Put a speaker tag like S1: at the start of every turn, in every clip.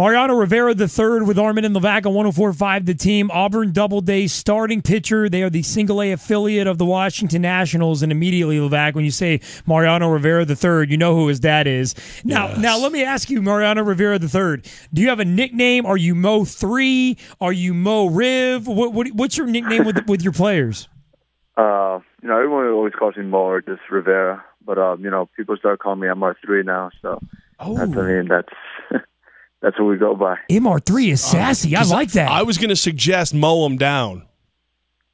S1: Mariano Rivera III with Armen and Levack on 1045 The Team. Auburn Doubleday starting pitcher. They are the single A affiliate of the Washington Nationals. And immediately, Levack, when you say Mariano Rivera III, you know who his dad is. Now,
S2: Yes.
S1: now let me ask you, Mariano Rivera III. Do you have a nickname? Are you Mo Three? Are you Mo Riv? What, what, what's your nickname with with your players?
S3: Uh, you know, everyone always calls me Mo or just Rivera, but um, you know, people start calling me MR3 now. So
S1: Oh.
S3: that's I mean that's that's what we go by.
S1: MR3 is sassy. I like that.
S2: I was going to suggest mow him down.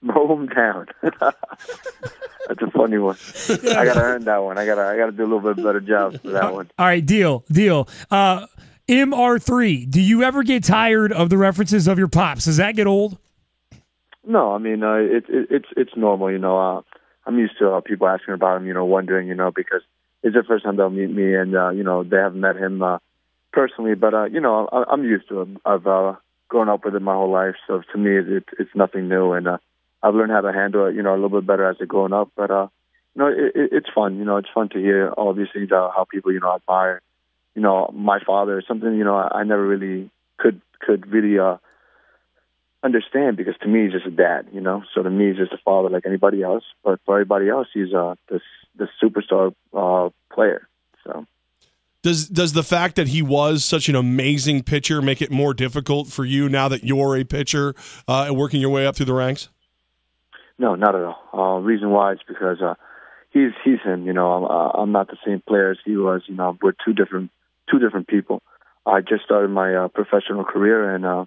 S3: Mow him down. that's a funny one. I gotta earn that one. I gotta I gotta do a little bit better job for that one.
S1: All right, deal, deal. Uh, MR3, do you ever get tired of the references of your pops? Does that get old?
S3: No, I mean uh, it, it, it's it's normal. You know, uh, I'm used to uh, people asking about him. You know, wondering. You know, because it's the first time they'll meet me, and uh, you know they haven't met him uh, personally. But uh, you know, I, I'm used to him. I've uh, grown up with him my whole life, so to me, it, it's nothing new, and uh, I've learned how to handle it. You know, a little bit better as I've grown up. But uh, you know, it, it, it's fun. You know, it's fun to hear things. Uh, how people you know admire. You know, my father. Something you know I, I never really could could really. uh understand because to me he's just a dad, you know. So to me he's just a father like anybody else. But for everybody else he's uh this the superstar uh player. So
S2: Does does the fact that he was such an amazing pitcher make it more difficult for you now that you're a pitcher uh, and working your way up through the ranks?
S3: no, not at all. Uh reason why is because uh he's he's him, you know. I'm uh, I'm not the same player as he was, you know. We're two different two different people. I just started my uh, professional career and uh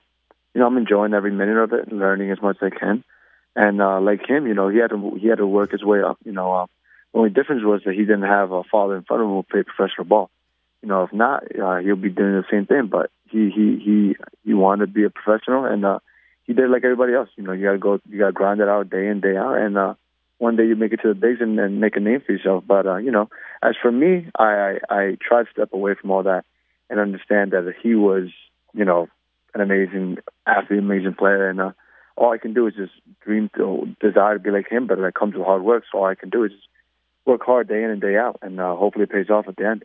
S3: you know, I'm enjoying every minute of it and learning as much as I can. And uh like him, you know, he had to he had to work his way up, you know, uh the only difference was that he didn't have a father in front of him who played professional ball. You know, if not, uh, he'll be doing the same thing. But he he he he wanted to be a professional, and uh, he did like everybody else. You know, you got to go, you got to grind it out day in day out, and uh, one day you make it to the bigs and, and make a name for yourself. But uh, you know, as for me, I, I I try to step away from all that and understand that he was, you know, an amazing athlete, amazing player, and uh, all I can do is just dream to desire to be like him. But that comes with hard work. So all I can do is just work hard day in and day out, and uh, hopefully it pays off at the end.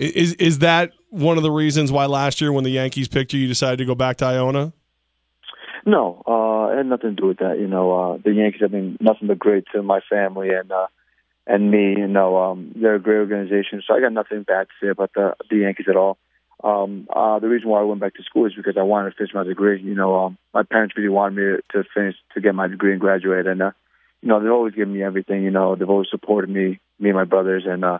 S2: Is is that one of the reasons why last year when the Yankees picked you, you decided to go back to Iona?
S3: No, uh, it had nothing to do with that. You know, uh, the Yankees have been nothing but great to my family and uh, and me. You know, um, they're a great organization, so I got nothing bad to say about the the Yankees at all. Um, uh, the reason why I went back to school is because I wanted to finish my degree. You know, um, my parents really wanted me to finish to get my degree and graduate, and uh, you know, they've always given me everything. You know, they've always supported me, me and my brothers, and uh,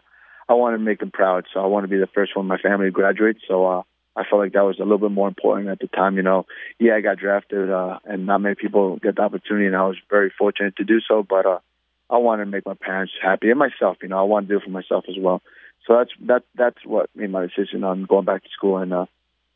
S3: I wanted to make them proud. So I want to be the first one in my family to graduate. So uh, I felt like that was a little bit more important at the time. You know, yeah, I got drafted, uh, and not many people get the opportunity, and I was very fortunate to do so. But uh, I wanted to make my parents happy and myself. You know, I want to do it for myself as well. So that's that that's what made my decision on going back to school and uh,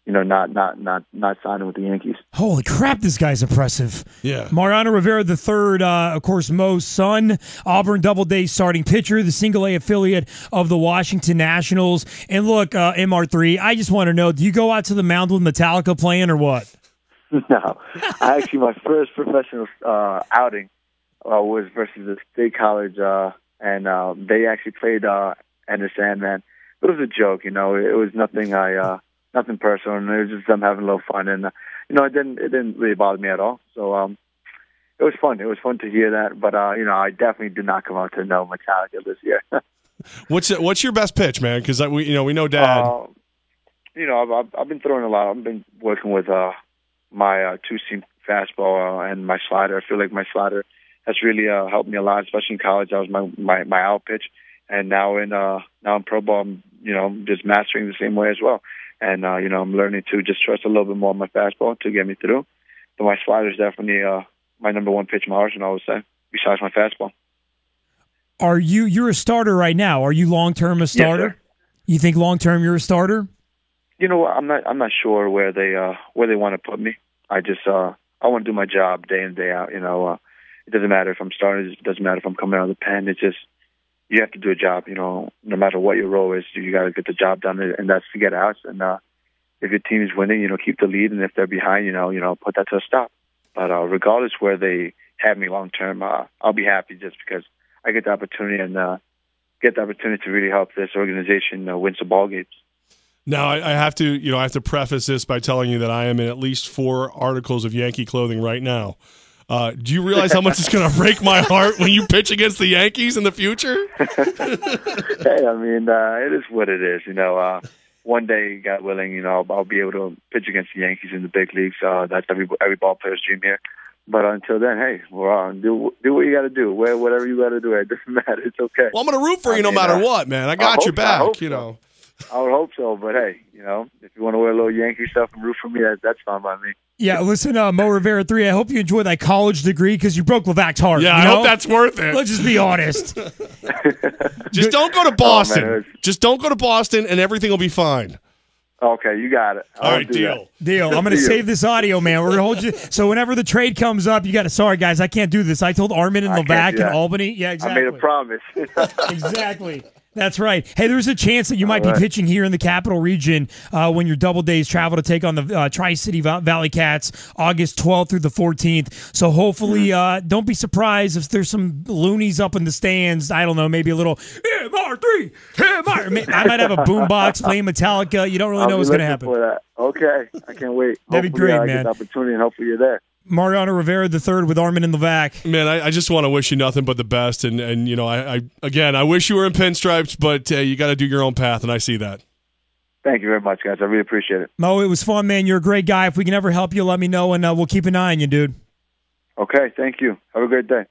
S3: you know not not not not signing with the Yankees.
S1: Holy crap, this guy's impressive.
S2: Yeah.
S1: Mariano Rivera III, uh, of course, Mo's son, Auburn Doubleday starting pitcher, the single A affiliate of the Washington Nationals. And look, uh, MR3, I just want to know do you go out to the mound with Metallica playing or what?
S3: no, I actually my first professional uh, outing uh, was versus the State College, uh, and uh, they actually played uh, Enter Sandman. But it was a joke, you know. It was nothing I uh, nothing personal, and it was just them having a little fun, and uh, you know, it didn't it didn't really bother me at all. So um, it was fun. It was fun to hear that, but uh, you know, I definitely did not come out to know Metallica this year.
S2: What's what's your best pitch, man? Because we you know we know Dad.
S3: Uh, you know, I've, I've I've been throwing a lot. I've been working with uh, my uh, two seam fastball uh, and my slider. I feel like my slider has really uh, helped me a lot, especially in college. That was my my my out pitch, and now in uh now in pro ball, I'm you know just mastering the same way as well. And uh, you know, I'm learning to just trust a little bit more on my fastball to get me through. But my slider is definitely uh my number one pitch in my arsenal. I would say, besides my fastball.
S1: Are you, you're a starter right now. Are you long term a starter?
S3: sir.
S1: you think long term you're a starter?
S3: you know what? I'm not. I'm not sure where they uh where they want to put me. I just uh I want to do my job day in day out. You know, uh, it doesn't matter if I'm starting. It doesn't matter if I'm coming out of the pen. It's just you have to do a job. You know, no matter what your role is, you got to get the job done, and that's to get outs. And uh, if your team is winning, you know, keep the lead, and if they're behind, you know, you know, put that to a stop. But uh, regardless where they have me long term, uh, I'll be happy just because I get the opportunity and uh, get the opportunity to really help this organization uh, win some ball games.
S2: Now I, I have to, you know, I have to preface this by telling you that I am in at least four articles of Yankee clothing right now. Uh, do you realize how much it's going to break my heart when you pitch against the Yankees in the future?
S3: hey, I mean, uh, it is what it is. You know, uh, one day, God willing, you know, I'll, I'll be able to pitch against the Yankees in the big leagues. Uh, that's every every ball player's dream here. But until then, hey, well, uh, do do what you got to do. Wear whatever you got to do. It doesn't matter. It's okay.
S2: Well, I'm going to root for you I no mean, matter uh, what, man. I got
S3: I
S2: your back.
S3: So.
S2: You know.
S3: I would hope so, but hey, you know, if you want to wear a little Yankee stuff and root for me, that, that's fine by me.
S1: Yeah, listen, uh, Mo Rivera three. I hope you enjoy that college degree because you broke Levack's heart.
S2: Yeah,
S1: I
S2: know? hope that's worth it.
S1: Let's just be honest.
S2: just don't go to Boston. Oh, just don't go to Boston, and everything will be fine.
S3: Okay, you got it.
S2: All right, deal.
S1: That. Deal. I'm going to save this audio, man. We're going to hold you. So whenever the trade comes up, you got to. Sorry, guys, I can't do this. I told Armen and Levack in Albany. Yeah, exactly.
S3: I made a promise.
S1: exactly. That's right. Hey, there's a chance that you might right. be pitching here in the capital region uh, when your double days travel to take on the uh, Tri City Valley Cats August 12th through the 14th. So hopefully, mm-hmm. uh, don't be surprised if there's some loonies up in the stands. I don't know, maybe a little MR3, MR. I might have a boombox playing Metallica. You don't really
S3: I'll
S1: know what's going to happen.
S3: Okay, I can't wait.
S1: That'd
S3: hopefully,
S1: be great,
S3: uh,
S1: man.
S3: opportunity, and hopefully you're there.
S1: Mariano Rivera the third with Armen and Levack.
S2: Man, I, I, just want to wish you nothing but the best, and and you know, I, I again, I wish you were in pinstripes, but uh, you got to do your own path, and I see that.
S3: Thank you very much, guys. I really appreciate it.
S1: Mo, it was fun, man. You're a great guy. If we can ever help you, let me know, and uh, we'll keep an eye on you, dude.
S3: Okay, thank you. Have a great day.